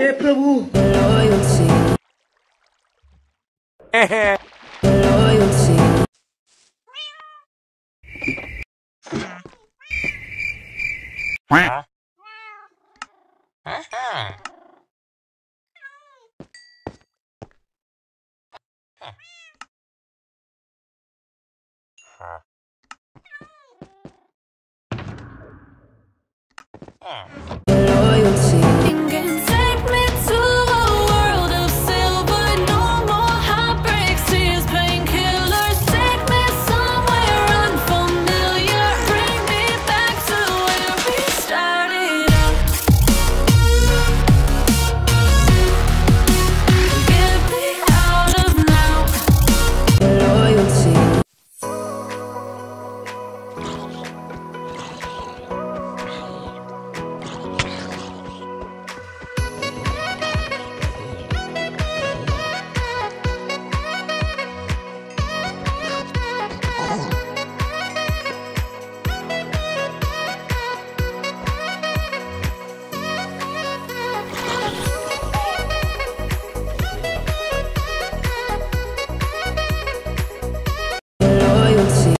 É Prabhu Loyalty. Loyalty. Ah.